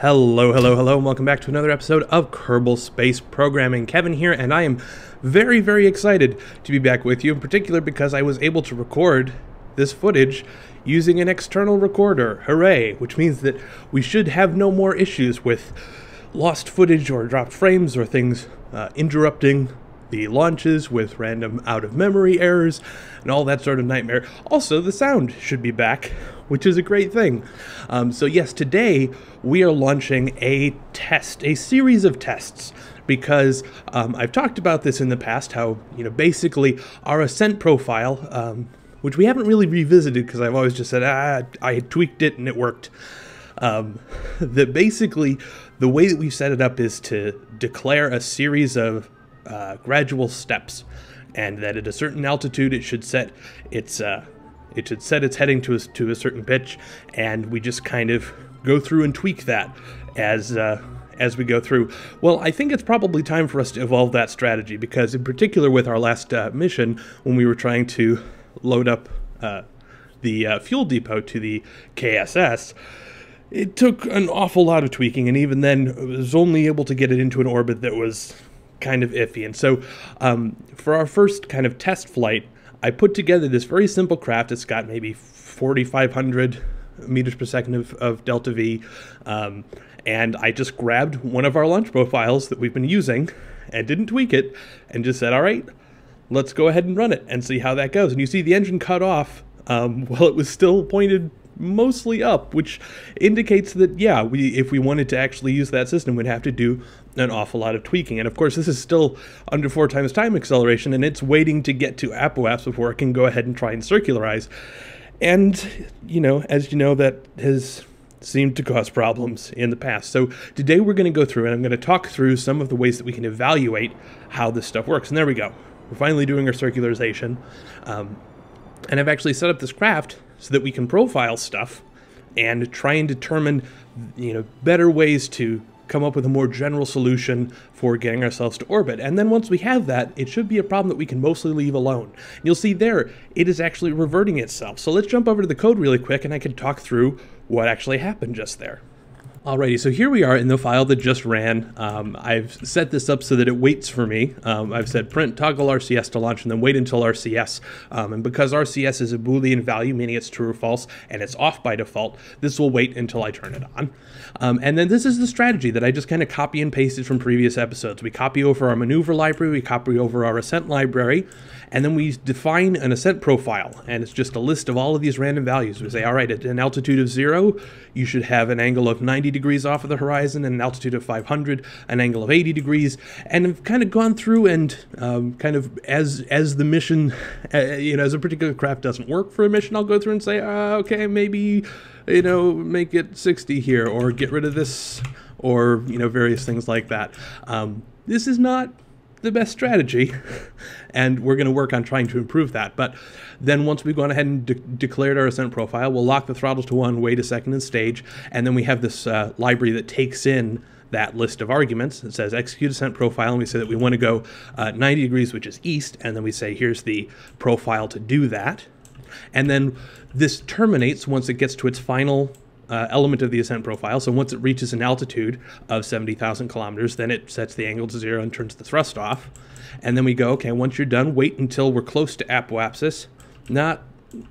Hello, hello, hello, and welcome back to another episode of Kerbal Space Programming. Kevin here, and I am very, very excited to be back with you, in particular because I was able to record this footage using an external recorder. Hooray! Which means that we should have no more issues with lost footage or dropped frames or things uh, interrupting the launches with random out of memory errors and all that sort of nightmare. Also, the sound should be back, which is a great thing. Um, so, yes, today we are launching a test, a series of tests. Because um, I've talked about this in the past, how, you know, basically our ascent profile, um, which we haven't really revisited because I've always just said, ah, I tweaked it and it worked. Um, that basically the way that we've set it up is to declare a series of uh, gradual steps, and that at a certain altitude it should set its uh, it should set its heading to a, to a certain pitch, and we just kind of go through and tweak that as uh, as we go through. Well, I think it's probably time for us to evolve that strategy because, in particular, with our last uh, mission when we were trying to load up uh, the fuel depot to the KSS it took an awful lot of tweaking, and even then, was only able to get it into an orbit that was kind of iffy. And so, um, for our first kind of test flight, I put together this very simple craft. It's got maybe 4,500 meters per second of, of delta V. Um, and I just grabbed one of our launch profiles that we've been using and didn't tweak it and just said, all right, let's go ahead and run it and see how that goes. And you see the engine cut off um, while it was still pointed mostly up, which indicates that yeah, we if we wanted to actually use that system, we'd have to do an awful lot of tweaking. And of course, this is still under four times time acceleration, and it's waiting to get to apoapse before it can go ahead and try and circularize. And you know, as you know, that has seemed to cause problems in the past. So today we're going to go through and I'm going to talk through some of the ways that we can evaluate how this stuff works. And there we go. We're finally doing our circularization. Um, and I've actually set up this craft so that we can profile stuff and try and determine you know better ways to come up with a more general solution for getting ourselves to orbit. And then once we have that, it should be a problem that we can mostly leave alone. You'll see there, it is actually reverting itself. So let's jump over to the code really quick and I can talk through what actually happened just there. Alrighty, so here we are in the file that just ran. Um, I've set this up so that it waits for me. Um, I've said print toggle RCS to launch and then wait until RCS. Um, and because RCS is a Boolean value, meaning it's true or false, and it's off by default, this will wait until I turn it on. Um, and then this is the strategy that I just kind of copy and pasted from previous episodes. We copy over our maneuver library, we copy over our ascent library, and then we define an ascent profile. And it's just a list of all of these random values. We say, all right, at an altitude of zero, you should have an angle of 90 degrees off of the horizon and an altitude of 500, an angle of 80 degrees, and I've kind of gone through and um, kind of as as the mission, uh, you know, as a particular craft doesn't work for a mission, I'll go through and say, uh, okay, maybe, you know, make it 60 here, or get rid of this, or you know, various things like that. Um, this is not the best strategy, and we're going to work on trying to improve that. But then once we've gone ahead and de- declared our ascent profile, we'll lock the throttles to one, wait a second, and stage, and then we have this uh, library that takes in that list of arguments. It says execute ascent profile, and we say that we want to go uh, 90 degrees, which is east, and then we say here's the profile to do that. And then this terminates once it gets to its final uh, element of the ascent profile. So once it reaches an altitude of 70,000 kilometers, then it sets the angle to zero and turns the thrust off. And then we go, okay, once you're done, wait until we're close to apoapsis, not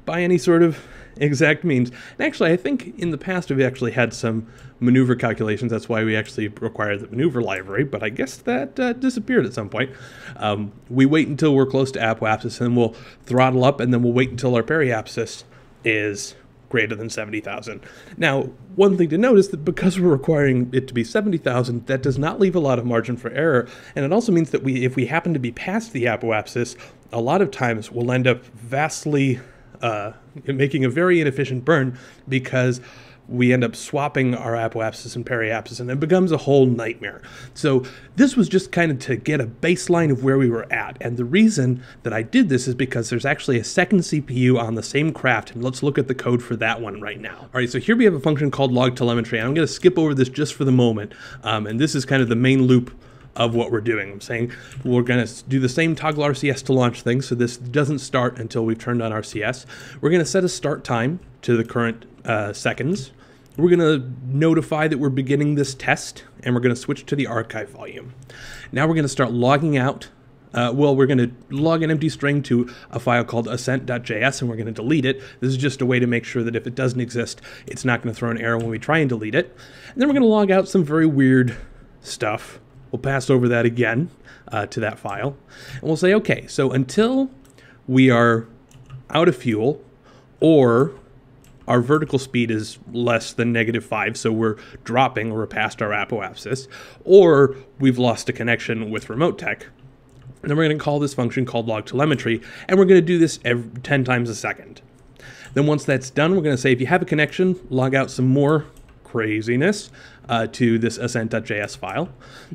by any sort of exact means. And actually, I think in the past we've actually had some maneuver calculations. That's why we actually required the maneuver library, but I guess that uh, disappeared at some point. Um, we wait until we're close to apoapsis, and then we'll throttle up, and then we'll wait until our periapsis is greater than 70,000. Now, one thing to note is that because we're requiring it to be 70,000, that does not leave a lot of margin for error, and it also means that we, if we happen to be past the apoapsis, a lot of times we'll end up vastly uh, making a very inefficient burn because we end up swapping our apoapsis and periapsis, and it becomes a whole nightmare. So this was just kind of to get a baseline of where we were at. And the reason that I did this is because there's actually a second CPU on the same craft, and let's look at the code for that one right now. All right, so here we have a function called log telemetry, I'm going to skip over this just for the moment. Um, and this is kind of the main loop of what we're doing. I'm saying we're going to do the same toggle RCS to launch things, so this doesn't start until we've turned on RCS. We're going to set a start time to the current uh, seconds we're going to notify that we're beginning this test, and we're going to switch to the archive volume. Now we're going to start logging out uh, well, we're going to log an empty string to a file called ascent.js and we're going to delete it. This is just a way to make sure that if it doesn't exist, it's not going to throw an error when we try and delete it. And then we're going to log out some very weird stuff. We'll pass over that again uh, to that file. And we'll say, okay, so until we are out of fuel or our vertical speed is less than negative 5, so we're dropping or past our apoapsis, or we've lost a connection with RemoteTech, and then we're going to call this function called log telemetry, and we're going to do this every 10 times a second. Then once that's done, we're going to say if you have a connection, log out some more craziness uh, to this ascent.js file.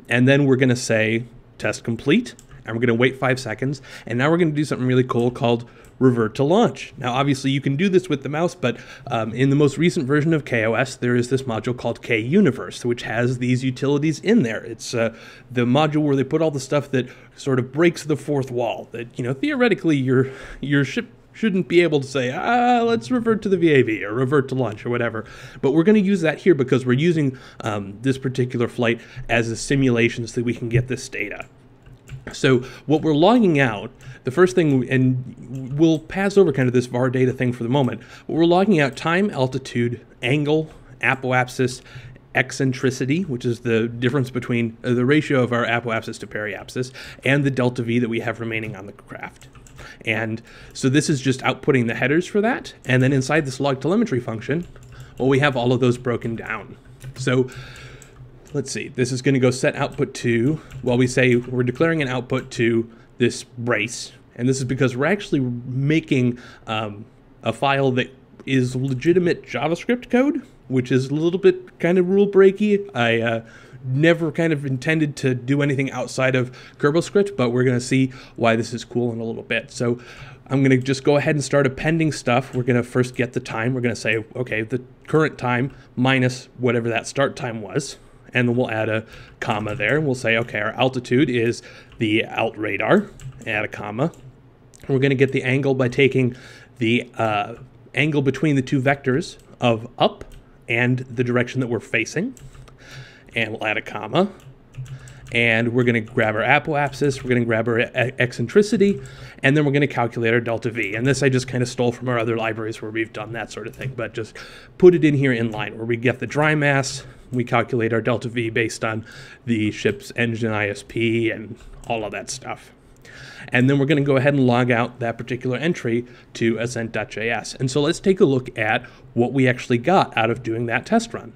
And then we're going to say test complete, and we're going to wait five seconds. And now we're going to do something really cool called revert to launch. Now, obviously, you can do this with the mouse, but um, in the most recent version of KOS, there is this module called KUniverse, which has these utilities in there. It's uh, the module where they put all the stuff that sort of breaks the fourth wall. That you know, theoretically, your your ship shouldn't be able to say, ah, let's revert to the VAB or revert to launch or whatever. But we're going to use that here because we're using um, this particular flight as a simulation so that we can get this data. So what we're logging out, the first thing, and we'll pass over kind of this var data thing for the moment, but we're logging out time, altitude, angle, apoapsis, eccentricity, which is the difference between uh, the ratio of our apoapsis to periapsis, and the delta V that we have remaining on the craft. And so this is just outputting the headers for that. And then inside this log telemetry function, well, we have all of those broken down. So let's see, this is going to go set output to, well, we say we're declaring an output to this brace. And this is because we're actually making um, a file that is legitimate JavaScript code, which is a little bit kind of rule breaky. I uh, never kind of intended to do anything outside of Kerboscript, but we're going to see why this is cool in a little bit. So I'm going to just go ahead and start appending stuff. We're going to first get the time. We're going to say, okay, the current time minus whatever that start time was and then we'll add a comma there. And We'll say, okay, our altitude is the alt radar, add a comma. We're going to get the angle by taking the uh, angle between the two vectors of up and the direction that we're facing. And we'll add a comma. And we're going to grab our apoapsis, we're going to grab our eccentricity, and then we're going to calculate our delta V. And this I just kind of stole from our other libraries where we've done that sort of thing, but just put it in here in line where we get the dry mass, we calculate our delta V based on the ship's engine ISP and all of that stuff. And then we're going to go ahead and log out that particular entry to ascent.js. And so let's take a look at what we actually got out of doing that test run.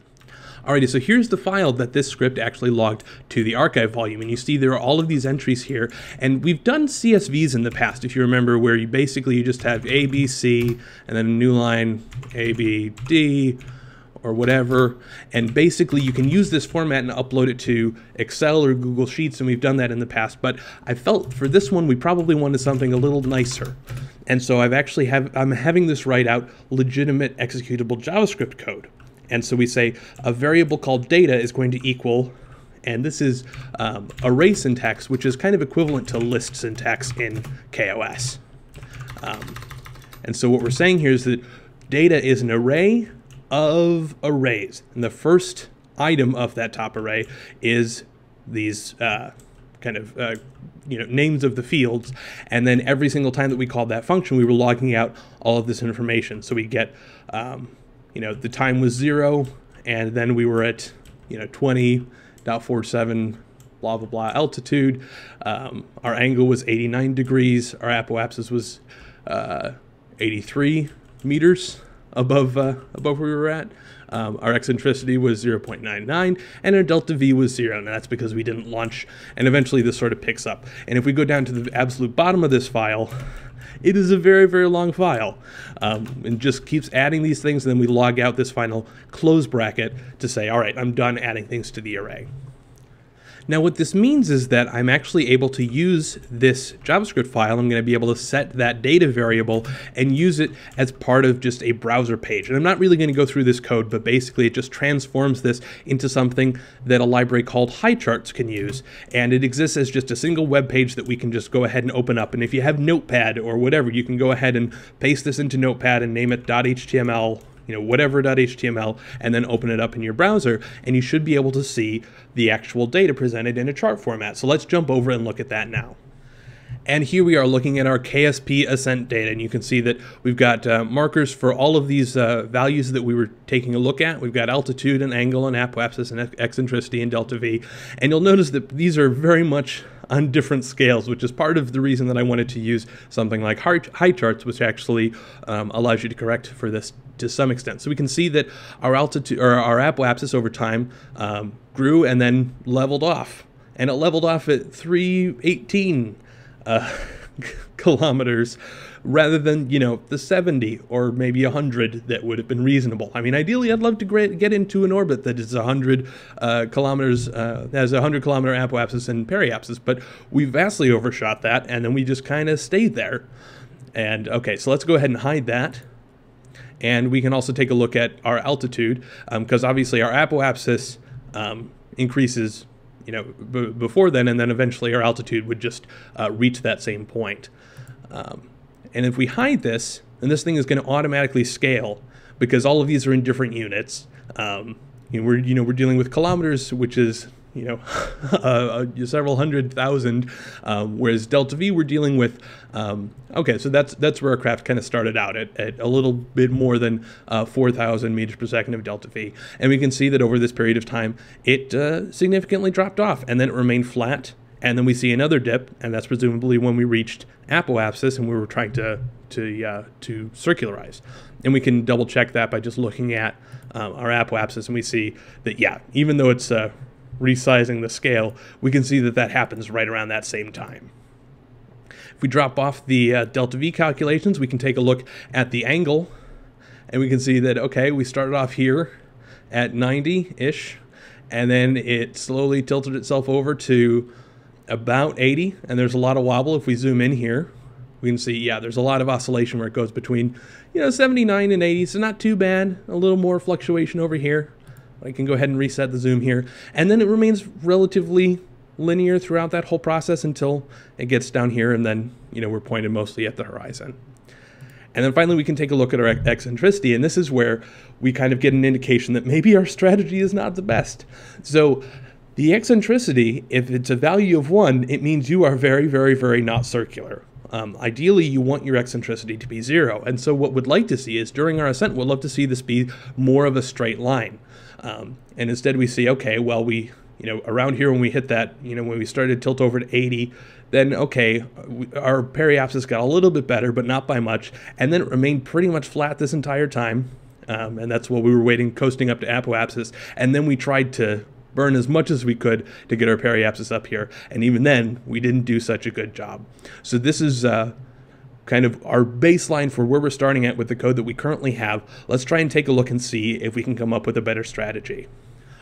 Alrighty, so here's the file that this script actually logged to the archive volume. And you see there are all of these entries here. And we've done CSVs in the past, if you remember, where you basically you just have A, B, C, and then a new line A, B, D, or whatever. And basically, you can use this format and upload it to Excel or Google Sheets, and we've done that in the past. But I felt for this one, we probably wanted something a little nicer. And so I've actually have I'm having this write out legitimate executable JavaScript code. And so we say a variable called data is going to equal, and this is um, array syntax, which is kind of equivalent to list syntax in KOS. Um, and so what we're saying here is that data is an array of arrays. And the first item of that top array is these uh, kind of uh, you know names of the fields. And then every single time that we called that function we were logging out all of this information. So we get um, you know the time was zero and then we were at you know 20.47 blah blah blah altitude. Um, our angle was 89 degrees. Our apoapsis was uh, 83 meters above uh, above where we were at. Um, our eccentricity was 0.99 and our delta V was zero. And that's because we didn't launch. And eventually this sort of picks up. And if we go down to the absolute bottom of this file, it is a very, very long file. Um, and just keeps adding these things. And then we log out this final close bracket to say, all right, I'm done adding things to the array. Now what this means is that I'm actually able to use this JavaScript file. I'm going to be able to set that data variable and use it as part of just a browser page. And I'm not really going to go through this code, but basically it just transforms this into something that a library called Highcharts can use. And it exists as just a single web page that we can just go ahead and open up. And if you have Notepad or whatever, you can go ahead and paste this into Notepad and name it .html you know, whatever.html, and then open it up in your browser, and you should be able to see the actual data presented in a chart format. So let's jump over and look at that now. And here we are looking at our KSP ascent data, and you can see that we've got uh, markers for all of these uh, values that we were taking a look at. We've got altitude and angle and apoapsis and eccentricity and delta V. And you'll notice that these are very much on different scales, which is part of the reason that I wanted to use something like Highcharts, which actually um, allows you to correct for this to some extent. So we can see that our altitude or our apoapsis over time um, grew and then leveled off, and it leveled off at 318 uh, kilometers rather than you know the 70 or maybe 100 that would have been reasonable. I mean, ideally, I'd love to get into an orbit that is 100 uh, kilometers, uh, has a 100 kilometer apoapsis and periapsis, but we vastly overshot that, and then we just kind of stayed there. And okay, so let's go ahead and hide that. And we can also take a look at our altitude, because um, obviously our apoapsis um, increases you know, before then, and then eventually our altitude would just uh, reach that same point. Um, and if we hide this, then this thing is going to automatically scale because all of these are in different units. Um, you know, we're you know we're dealing with kilometers, which is you know, uh, uh, several hundred thousand. Um, whereas Delta V, we're dealing with. Um, okay, so that's that's where our craft kind of started out at, at a little bit more than uh, 4,000 meters per second of Delta V, and we can see that over this period of time, it uh, significantly dropped off, and then it remained flat. And then we see another dip, and that's presumably when we reached apoapsis, and we were trying to to uh, to circularize. And we can double check that by just looking at um, our apoapsis, and we see that yeah, even though it's uh, resizing the scale, we can see that that happens right around that same time. If we drop off the uh, delta V calculations, we can take a look at the angle, and we can see that, okay, we started off here at 90-ish, and then it slowly tilted itself over to about 80, and there's a lot of wobble if we zoom in here. We can see, yeah, there's a lot of oscillation where it goes between, you know, 79 and 80, so not too bad. A little more fluctuation over here. I can go ahead and reset the zoom here. And then it remains relatively linear throughout that whole process until it gets down here and then, you know, we're pointed mostly at the horizon. And then finally we can take a look at our eccentricity and this is where we kind of get an indication that maybe our strategy is not the best. So the eccentricity, if it's a value of one, it means you are very, very, very not circular. Um, ideally, you want your eccentricity to be zero. And so what we'd like to see is during our ascent, we'd love to see this be more of a straight line. Um, and instead we see, okay, well, we, you know, around here when we hit that, you know, when we started to tilt over to 80, then okay, our periapsis got a little bit better, but not by much. And then it remained pretty much flat this entire time. Um, and that's what we were waiting, coasting up to apoapsis. And then we tried to burn as much as we could to get our periapsis up here. And even then, we didn't do such a good job. So this is uh, kind of our baseline for where we're starting at with the code that we currently have. Let's try and take a look and see if we can come up with a better strategy.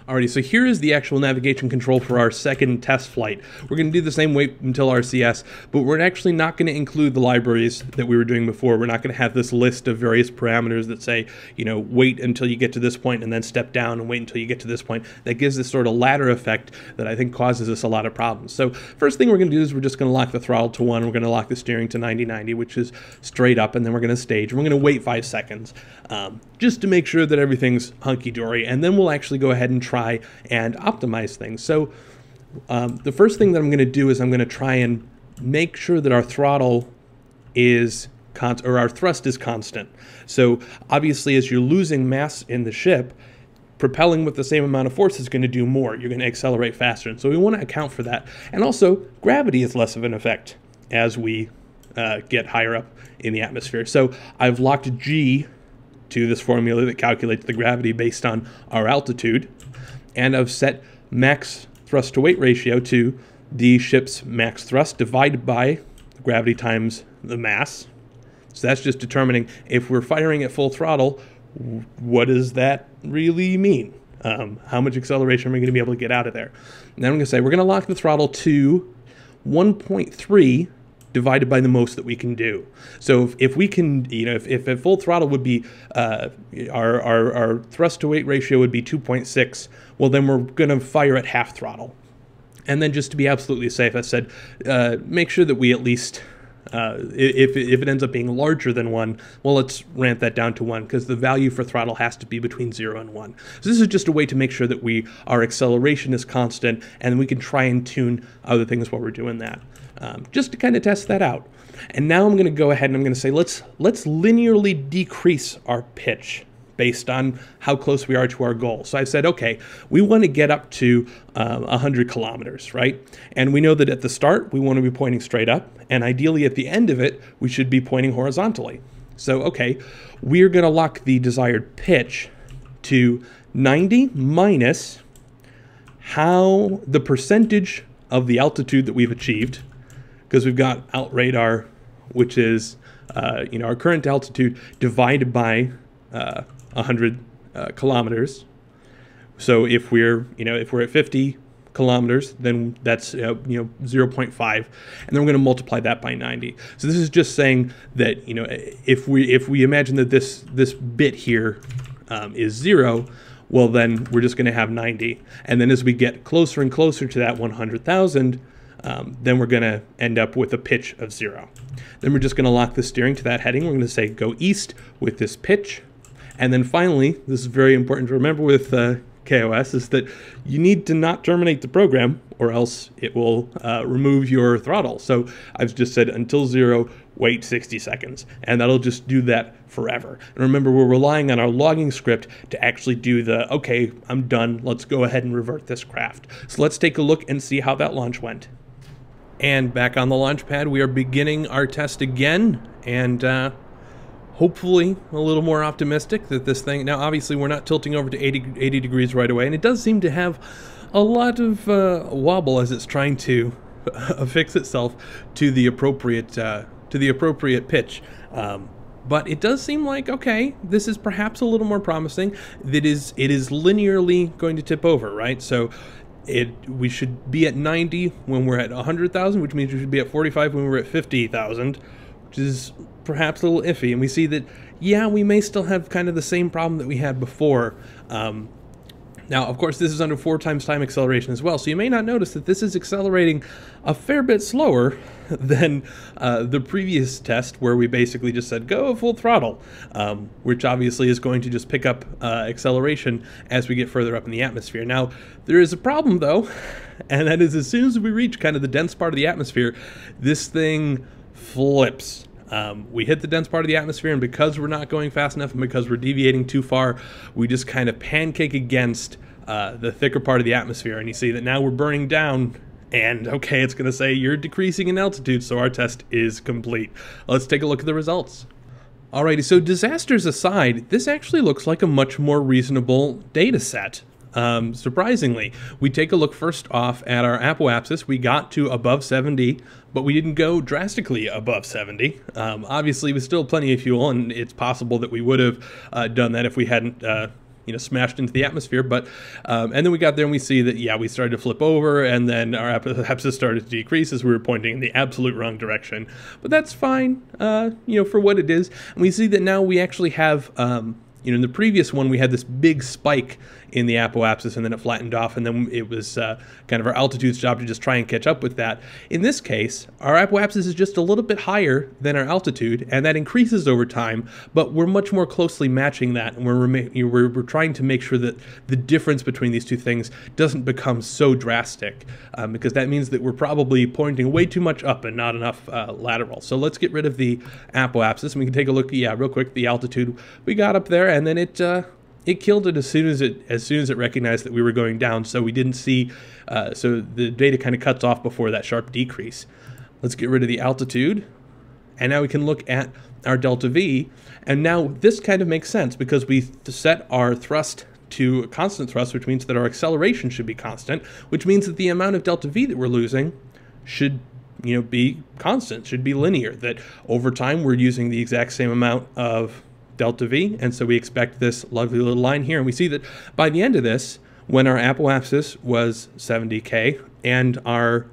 Alrighty, so here is the actual navigation control for our second test flight. We're going to do the same wait until RCS, but we're actually not going to include the libraries that we were doing before. We're not going to have this list of various parameters that say, you know, wait until you get to this point and then step down and wait until you get to this point. That gives this sort of ladder effect that I think causes us a lot of problems. So first thing we're going to do is we're just going to lock the throttle to 1. We're going to lock the steering to 90-90, which is straight up, and then we're going to stage. We're going to wait 5 seconds um, just to make sure that everything's hunky-dory, and then we'll actually go ahead and try and optimize things. So um, the first thing that I'm going to do is I'm going to try and make sure that our throttle is or our thrust is constant. So obviously, as you're losing mass in the ship, propelling with the same amount of force is going to do more. You're going to accelerate faster, and so we want to account for that. And also, gravity is less of an effect as we uh, get higher up in the atmosphere. So I've locked G to this formula that calculates the gravity based on our altitude and I've set max thrust to weight ratio to the ship's max thrust divided by gravity times the mass. So that's just determining if we're firing at full throttle, what does that really mean? Um, how much acceleration are we going to be able to get out of there? And then I'm going to say we're going to lock the throttle to 1.3 divided by the most that we can do. So if, if we can, you know, if, if at full throttle would be, uh, our, our, our thrust to weight ratio would be 2.6, well, then we're going to fire at half throttle. And then just to be absolutely safe, I said, uh, make sure that we at least Uh, if, if it ends up being larger than 1, well, let's ramp that down to 1 because the value for throttle has to be between 0 and 1. So this is just a way to make sure that we our acceleration is constant and we can try and tune other things while we're doing that. Um, just to kind of test that out. And now I'm going to go ahead and I'm going to say let's let's linearly decrease our pitch based on how close we are to our goal. So I've said, okay, we want to get up to um, 100 kilometers, right? And we know that at the start, we want to be pointing straight up. And ideally, at the end of it, we should be pointing horizontally. So, okay, we're going to lock the desired pitch to 90 minus how the percentage of the altitude that we've achieved, because we've got alt radar, which is uh, you know our current altitude divided by uh, 100 uh, kilometers. So if we're, you know, if we're at 50 kilometers, then that's, uh, you know, 0.5. And then we're going to multiply that by 90. So this is just saying that, you know, if we, if we imagine that this, this bit here um, is zero, well, then we're just going to have 90. And then as we get closer and closer to that 100,000, um, then we're going to end up with a pitch of zero. Then we're just going to lock the steering to that heading. We're going to say go east with this pitch. And then finally, this is very important to remember with uh, KOS, is that you need to not terminate the program or else it will uh, remove your throttle. So I've just said until zero, wait 60 seconds, and that'll just do that forever. And remember, we're relying on our logging script to actually do the, okay, I'm done, let's go ahead and revert this craft. So let's take a look and see how that launch went. And back on the launch pad, we are beginning our test again, and uh, hopefully a little more optimistic that this thing now obviously we're not tilting over to 80, 80 degrees right away. And it does seem to have a lot of uh, wobble as it's trying to affix itself to the appropriate uh, to the appropriate pitch. Um, but it does seem like okay this is perhaps a little more promising. That is it is linearly going to tip over right? So it we should be at 90 when we're at 100,000 which means we should be at 45 when we're at 50,000 which is perhaps a little iffy. And we see that, yeah, we may still have kind of the same problem that we had before. Um, now, of course, this is under four times time acceleration as well, so you may not notice that this is accelerating a fair bit slower than uh, the previous test where we basically just said go full throttle, um, which obviously is going to just pick up uh, acceleration as we get further up in the atmosphere. Now, there is a problem though, and that is as soon as we reach kind of the dense part of the atmosphere, this thing flips. Um, we hit the dense part of the atmosphere, and because we're not going fast enough and because we're deviating too far, we just kind of pancake against uh, the thicker part of the atmosphere. And you see that now we're burning down, and okay, it's going to say you're decreasing in altitude, so our test is complete. Let's take a look at the results. Alrighty, so disasters aside, this actually looks like a much more reasonable data set. Um, surprisingly, we take a look first off at our apoapsis. We got to above 70, but we didn't go drastically above 70. Um, obviously, with still plenty of fuel, and it's possible that we would have uh, done that if we hadn't. Uh, you know, smashed into the atmosphere, but um, and then we got there and we see that yeah, we started to flip over, and then our apoapsis started to decrease as we were pointing in the absolute wrong direction. But that's fine, uh, you know, for what it is. And we see that now we actually have um, you know, in the previous one, we had this big spike in the apoapsis and then it flattened off, and then it was uh, kind of our altitude's job to just try and catch up with that. In this case, our apoapsis is just a little bit higher than our altitude, and that increases over time, but we're much more closely matching that, and we're, we're, we're trying to make sure that the difference between these two things doesn't become so drastic, um, because that means that we're probably pointing way too much up and not enough uh, lateral. So let's get rid of the apoapsis, and we can take a look, yeah, real quick, the altitude we got up there, and then it uh, it killed it as soon as it as soon as it recognized that we were going down. So we didn't see. Uh, so the data kind of cuts off before that sharp decrease. Let's get rid of the altitude, and now we can look at our delta v. And now this kind of makes sense because we set our thrust to a constant thrust, which means that our acceleration should be constant, which means that the amount of delta v that we're losing should you know be constant, should be linear. That over time we're using the exact same amount of delta V. And so we expect this lovely little line here. And we see that by the end of this, when our apoapsis was 70K and our,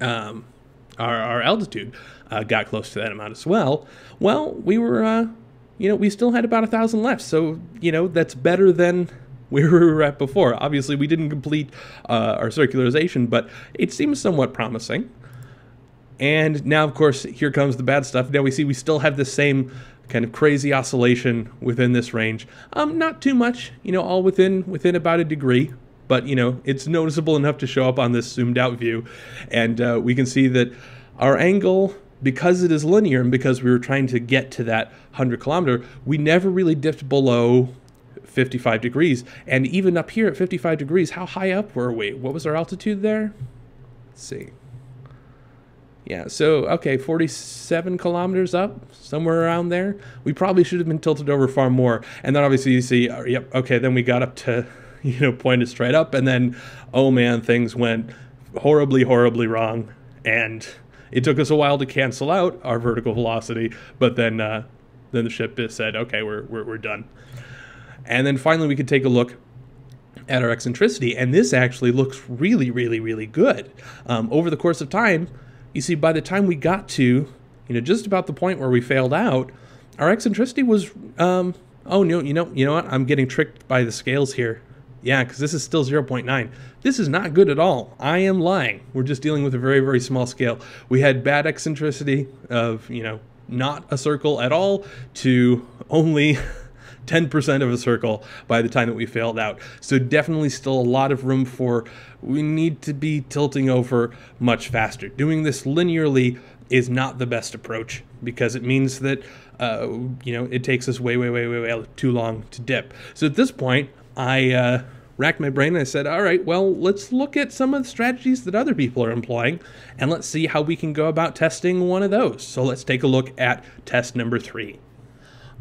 um, our, our, altitude uh, got close to that amount as well, well, we were, uh, you know, we still had about a thousand left. So, you know, that's better than where we were at before. Obviously, we didn't complete uh, our circularization, but it seems somewhat promising. And now, of course, here comes the bad stuff. Now we see we still have the same kind of crazy oscillation within this range. Um, not too much, you know, all within within about a degree, but you know, it's noticeable enough to show up on this zoomed out view, and uh, we can see that our angle. Because it is linear and because we were trying to get to that 100 kilometer, we never really dipped below 55 degrees. And even up here at 55 degrees, how high up were we? What was our altitude there? Let's see. Yeah, so, okay, 47 kilometers up, somewhere around there. We probably should have been tilted over far more. And then obviously you see, uh, yep, okay, then we got up to, you know, pointed straight up. And then, oh man, things went horribly, horribly wrong. And it took us a while to cancel out our vertical velocity. But then, uh, then the ship said, okay, we're, we're, we're done. And then finally we could take a look at our eccentricity. And this actually looks really, really, really good. Um, over the course of time, you see, by the time we got to, you know, just about the point where we failed out, our eccentricity was, um, oh no, you know, you know what? I'm getting tricked by the scales here. Yeah, because this is still 0.9. This is not good at all. I am lying. We're just dealing with a very, very small scale. We had bad eccentricity of, you know, not a circle at all to only 10% of a circle by the time that we failed out. So definitely still a lot of room for we need to be tilting over much faster. Doing this linearly is not the best approach because it means that uh, you know it takes us way, way, way, way, way too long to dip. So at this point, I uh, racked my brain and I said, all right, well, let's look at some of the strategies that other people are employing and let's see how we can go about testing one of those. So let's take a look at test number three.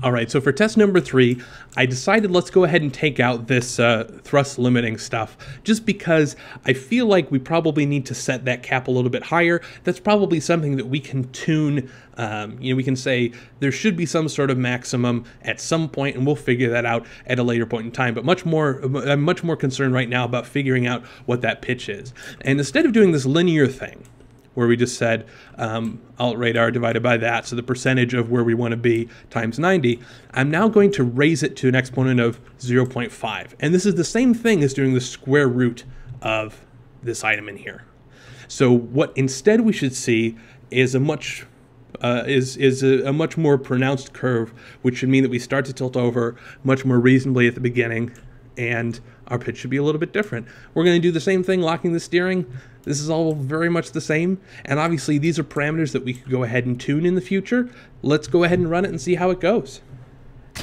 All right, so for test number three, I decided let's go ahead and take out this uh, thrust limiting stuff, just because I feel like we probably need to set that cap a little bit higher. That's probably something that we can tune. Um, you know, we can say there should be some sort of maximum at some point, and we'll figure that out at a later point in time. But much more, I'm much more concerned right now about figuring out what that pitch is. And instead of doing this linear thing, where we just said um, alt radar divided by that, so the percentage of where we want to be times 90, I'm now going to raise it to an exponent of 0.5. And this is the same thing as doing the square root of this item in here. So what instead we should see is a much uh, is is a, a, much more pronounced curve, which should mean that we start to tilt over much more reasonably at the beginning, and our pitch should be a little bit different. We're going to do the same thing, locking the steering. This is all very much the same. And obviously, these are parameters that we could go ahead and tune in the future. Let's go ahead and run it and see how it goes.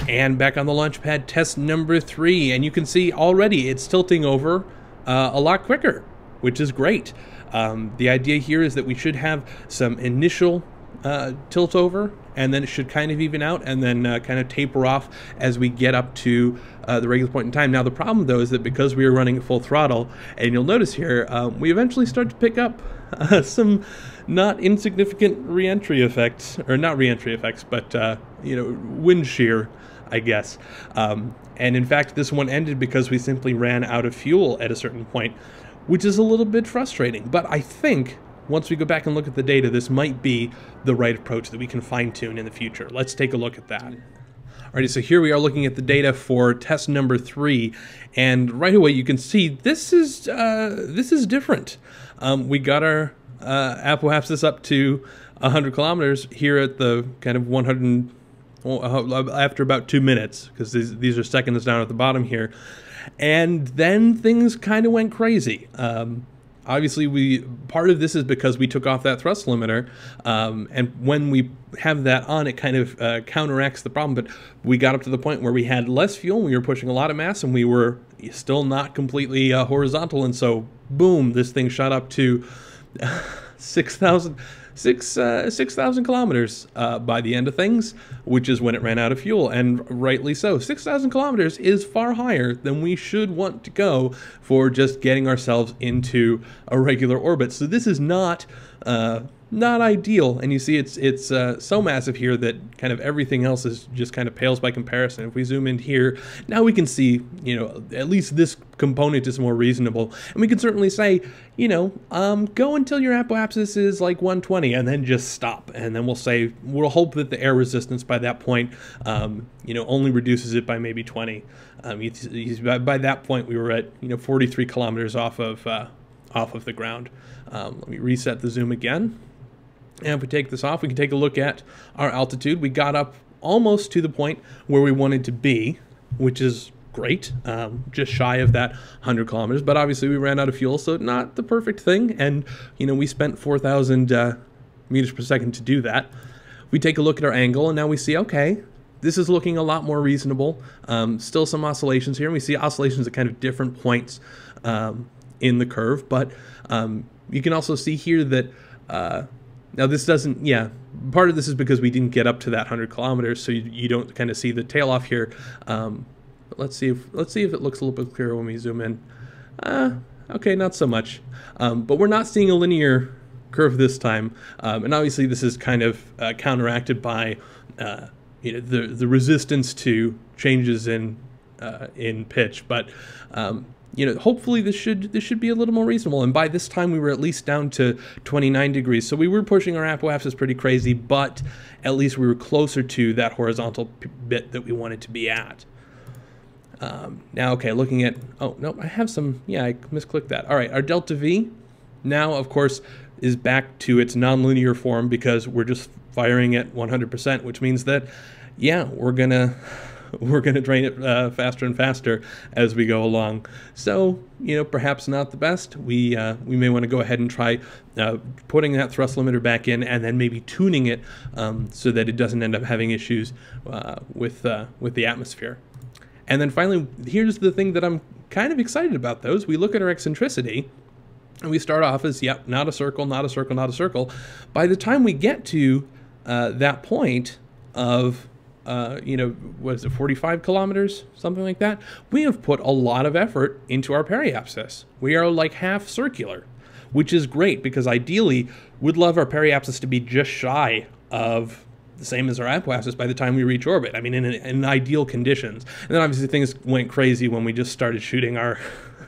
And back on the launch pad, test number three. And you can see already it's tilting over uh, a lot quicker, which is great. Um, the idea here is that we should have some initial uh, tilt over and then it should kind of even out and then uh, kind of taper off as we get up to uh, the regular point in time. Now the problem though is that because we are running at full throttle, and you'll notice here, um, we eventually start to pick up uh, some not insignificant reentry effects, or not reentry effects, but uh, you know wind shear, I guess. Um, and in fact, this one ended because we simply ran out of fuel at a certain point, which is a little bit frustrating. But I think once we go back and look at the data, this might be the right approach that we can fine tune in the future. Let's take a look at that. Alrighty, so here we are looking at the data for test number three, and right away you can see this is uh, this is different. Um, we got our uh, apoapsis up to 100 kilometers here at the kind of 100 uh, after about two minutes because these, these are seconds down at the bottom here, and then things kind of went crazy. Um, obviously we part of this is because we took off that thrust limiter um, and when we have that on it kind of uh, counteracts the problem but we got up to the point where we had less fuel we were pushing a lot of mass and we were still not completely uh, horizontal and so boom this thing shot up to 6000 six uh, six thousand kilometers uh, by the end of things, which is when it ran out of fuel, and rightly so. Six thousand kilometers is far higher than we should want to go for just getting ourselves into a regular orbit. So this is not. Uh, not ideal. And you see, it's it's uh, so massive here that kind of everything else is just kind of pales by comparison. If we zoom in here, now we can see, you know, at least this component is more reasonable. And we can certainly say, you know, um, go until your apoapsis is like 120 and then just stop. And then we'll say, we'll hope that the air resistance by that point, um, you know, only reduces it by maybe 20. Um, by that point, we were at, you know, 43 kilometers off of, uh, off of the ground. Um, let me reset the zoom again. And if we take this off, we can take a look at our altitude. We got up almost to the point where we wanted to be, which is great, um, just shy of that 100 kilometers. But obviously, we ran out of fuel, so not the perfect thing. And, you know, we spent 4,000 uh, meters per second to do that. We take a look at our angle, and now we see, okay, this is looking a lot more reasonable. Um, still some oscillations here, and we see oscillations at kind of different points um, in the curve. But um, you can also see here that uh, now this doesn't, yeah, part of this is because we didn't get up to that 100 kilometers, so you, you don't kind of see the tail off here. Um, let's see if let's see if it looks a little bit clearer when we zoom in. Uh, okay, not so much. Um, but we're not seeing a linear curve this time, um, and obviously this is kind of uh, counteracted by uh, you know the the resistance to changes in uh, in pitch. But um, you know, hopefully this should this should be a little more reasonable. And by this time, we were at least down to 29 degrees, so we were pushing our apoapsis pretty crazy, but at least we were closer to that horizontal bit that we wanted to be at. Um, now, okay, looking at oh no, I have some. Yeah, I misclicked that. All right, our delta V now, of course, is back to its nonlinear form because we're just firing at 100%, which means that yeah, we're gonna we're going to drain it uh, faster and faster as we go along. So, you know, perhaps not the best. We, uh, we may want to go ahead and try uh, putting that thrust limiter back in and then maybe tuning it um, so that it doesn't end up having issues uh, with, uh, with the atmosphere. And then finally, here's the thing that I'm kind of excited about those. We look at our eccentricity and we start off as, yep, not a circle, not a circle, not a circle. By the time we get to uh, that point of uh, you know, was it 45 kilometers, something like that? We have put a lot of effort into our periapsis. We are like half circular, which is great because ideally we'd love our periapsis to be just shy of the same as our apoapsis by the time we reach orbit. I mean, in, in ideal conditions. And then obviously things went crazy when we just started shooting our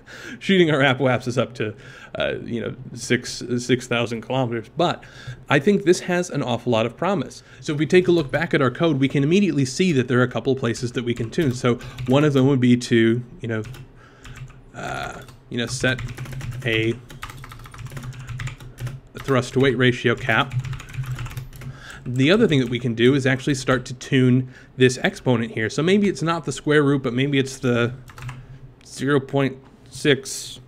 shooting our apoapsis up to, uh, you know, six six thousand kilometers. But I think this has an awful lot of promise. So if we take a look back at our code, we can immediately see that there are a couple places that we can tune. So one of them would be to, you know, uh, you know, set a thrust to weight ratio cap. The other thing that we can do is actually start to tune this exponent here. So maybe it's not the square root, but maybe it's the 0. 0.6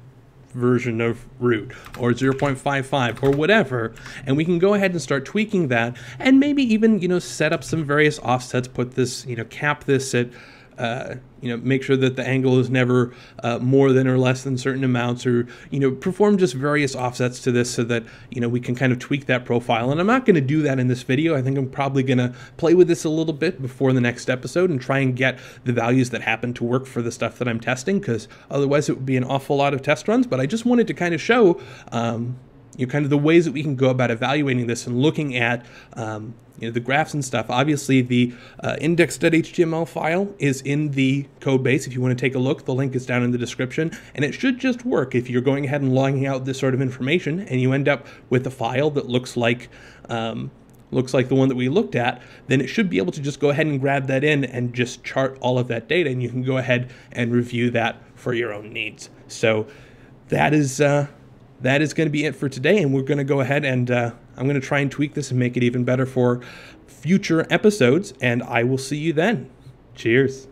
version of root or 0.55 or whatever and we can go ahead and start tweaking that and maybe even you know set up some various offsets put this you know cap this at uh, you know, make sure that the angle is never uh, more than or less than certain amounts, or you know, perform just various offsets to this so that you know we can kind of tweak that profile. And I'm not going to do that in this video. I think I'm probably going to play with this a little bit before the next episode and try and get the values that happen to work for the stuff that I'm testing, because otherwise it would be an awful lot of test runs. But I just wanted to kind of show. Um, you know, kind of the ways that we can go about evaluating this and looking at um, you know, the graphs and stuff. Obviously, the uh, index.html file is in the code base. If you want to take a look, the link is down in the description. And it should just work if you're going ahead and logging out this sort of information and you end up with a file that looks like um, looks like the one that we looked at, then it should be able to just go ahead and grab that in and just chart all of that data. And you can go ahead and review that for your own needs. So that is uh, that is going to be it for today. And we're going to go ahead and uh, I'm going to try and tweak this and make it even better for future episodes. And I will see you then. Cheers.